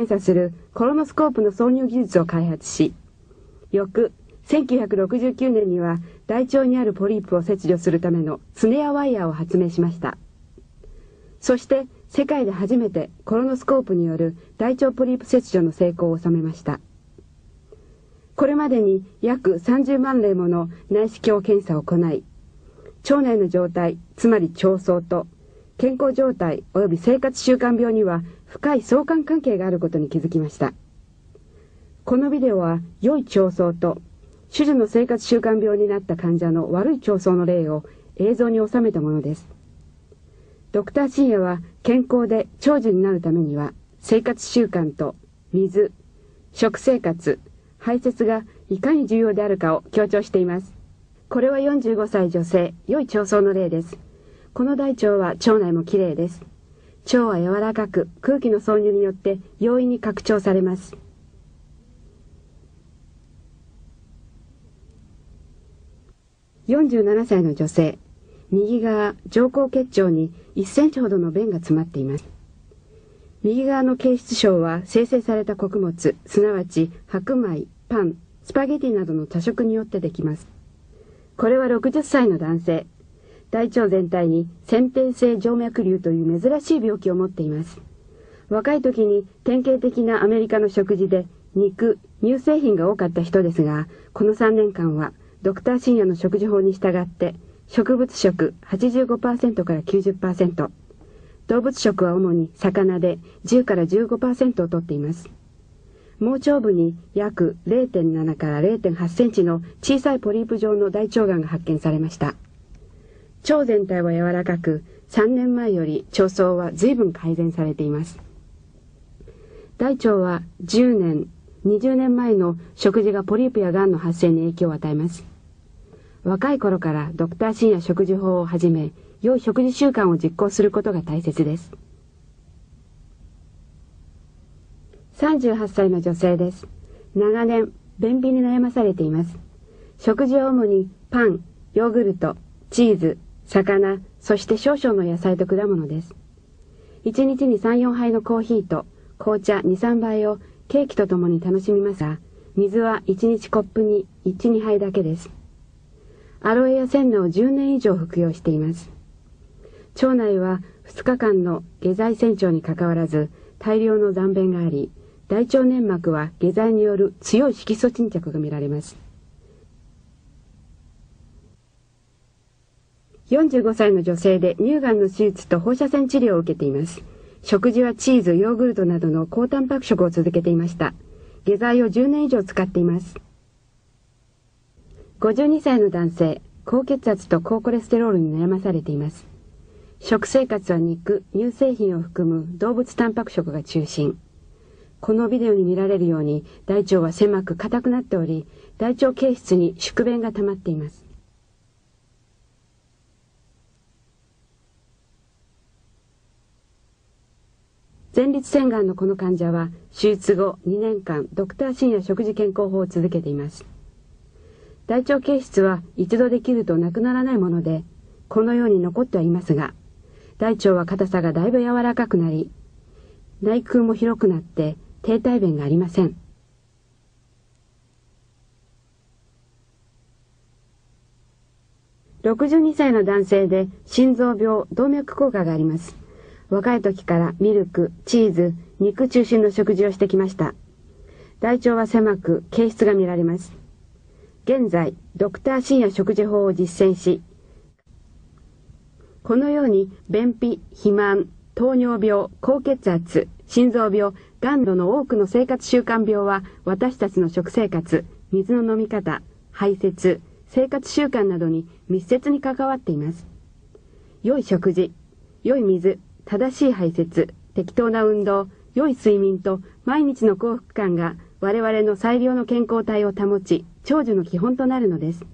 検査するコロノスコープの挿入技術を開発し、翌1969年には大腸にあるポリープを切除するためのツネアワイヤーを発明しました。そして世界で初めてコロノスコープによる大腸ポリープ切除の成功を収めました。これまでに約30万例もの内視鏡検査を行い、腸内の状態、つまり腸層と健康状態及び生活習慣病には深い相関関係があることに気づきました。このビデオは良い腸層と主女の生活習慣病になった患者の悪い腸層の例を映像に収めたものです。ドクター深夜は健康で長寿になるためには生活習慣と水、食生活、排泄がいかに重要であるかを強調しています。これは45歳女性、良い腸層の例です。この大腸は腸内もきれいです。腸は柔らかく空気の挿入によって容易に拡張されます。47歳の女性、右側上行結腸に1センチほどの便が詰まっています。右側の形質症は生成された穀物、すなわち白米、パン、スパゲティなどの多食によってできます。これは60歳の男性。大腸全体に先天性静脈瘤という珍しい病気を持っています。若い時に典型的なアメリカの食事で肉、乳製品が多かった人ですが、この3年間はドクター深夜の食事法に従って植物食85%から90%動物食は主に魚で10から15%をとっています。盲腸部に約0.7から0.8センチの小さいポリープ状の大腸がんが発見されました。腸全体は柔らかく3年前より腸層は随分改善されています大腸は10年20年前の食事がポリープやがんの発生に影響を与えます若い頃からドクターシンや食事法をはじめ、良い食事習慣を実行することが大切です。38歳の女性です。長年、便秘に悩まされています。食事は主にパン、ヨーグルト、チーズ、魚、そして少々の野菜と果物です。1日に3、4杯のコーヒーと紅茶2、3杯をケーキとともに楽しみますが、水は1日コップに1、2杯だけです。アロエやセンナを10年以上服用しています。腸内は2日間の下剤洗腸にかかわらず大量の残便があり、大腸粘膜は下剤による強い色素沈着が見られます。45歳の女性で乳がんの手術と放射線治療を受けています。食事はチーズ、ヨーグルトなどの高タンパク食を続けていました。下剤を10年以上使っています。52歳の男性、高血圧と高コレステロールに悩まされています。食生活は肉、乳製品を含む動物タンパク食が中心。このビデオに見られるように大腸は狭く硬くなっており、大腸形質に宿便が溜まっています。前立腺がんのこの患者は手術後2年間ドクター深夜食事健康法を続けています。大腸形質は一度できるとなくならないもので、このように残ってはいますが、大腸は硬さがだいぶ柔らかくなり、内腔も広くなって低体便がありません。62歳の男性で心臓病、動脈硬化があります。若い時からミルク、チーズ、肉中心の食事をしてきました。大腸は狭く、形質が見られます。現在、ドクター深夜食事法を実践し、このように便秘、肥満、糖尿病、高血圧、心臓病、がんの多くの生活習慣病は私たちの食生活、水の飲み方、排泄、生活習慣などに密接に関わっています。良い食事、良い水、正しい排泄、適当な運動、良い睡眠と毎日の幸福感が我々の最良の健康体を保ち、長寿の基本となるのです。